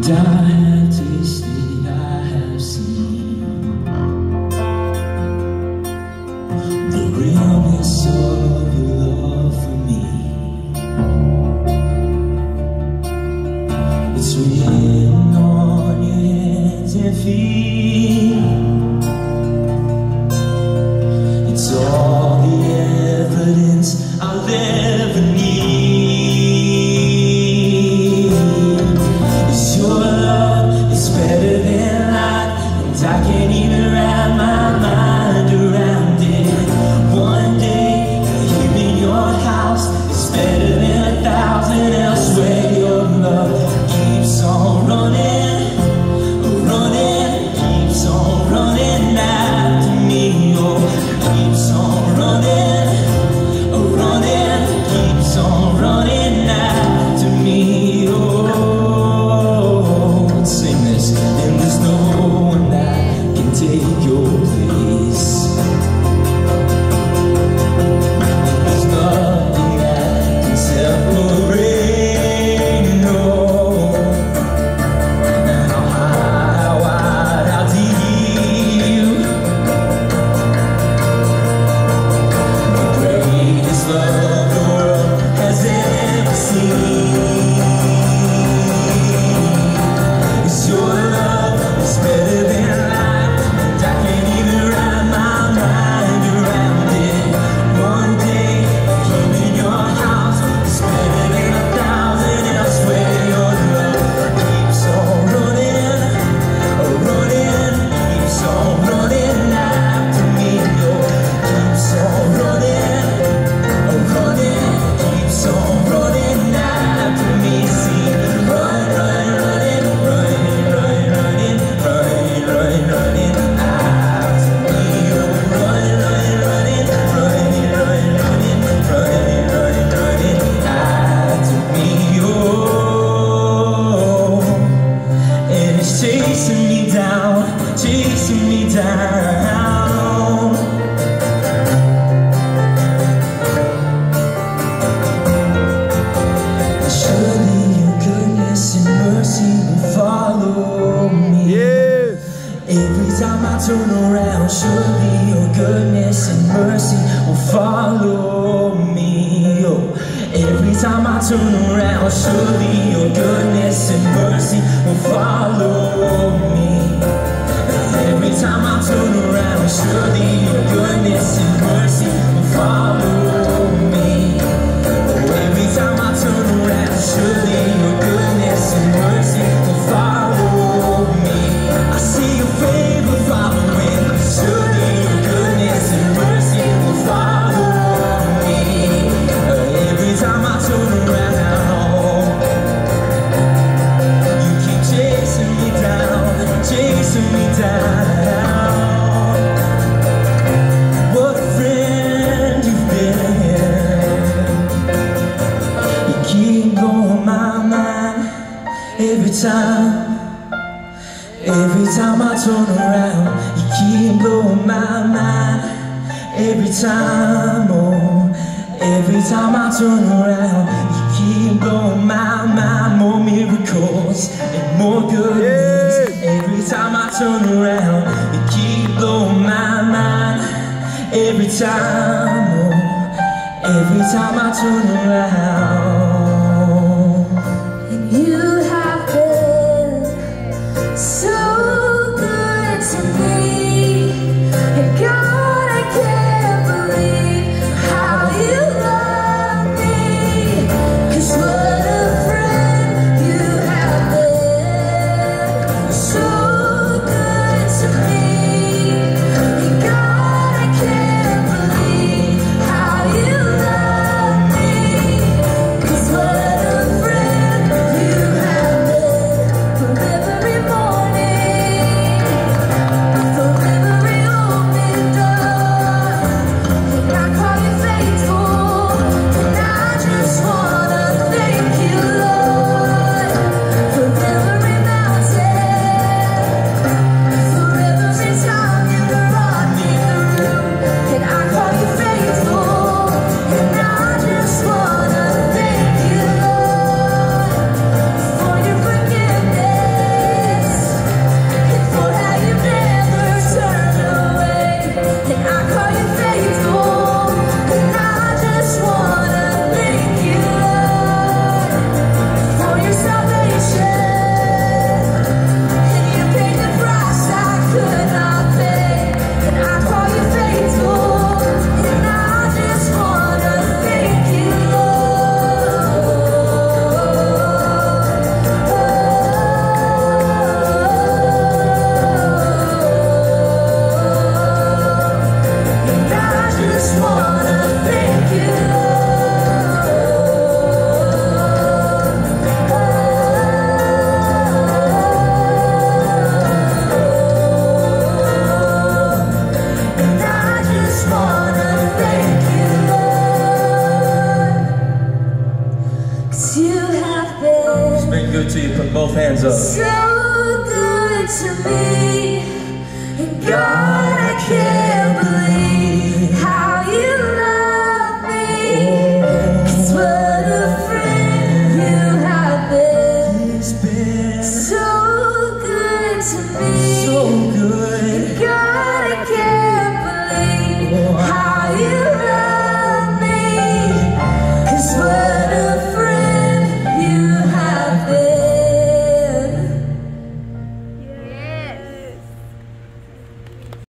die I can't even wrap my mind follow me. Oh, every time I turn around, surely your goodness and mercy will follow me. Every time I turn around, surely Every time, every time I turn around You keep blowing my mind. Every time, oh Every time I turn around You keep blowing my mind. More miracles and more good news. Every time I turn around You keep blowing my mind. Every time, oh Every time I turn around. He's been good to you, put both hands up. So good to me, and God, I can't.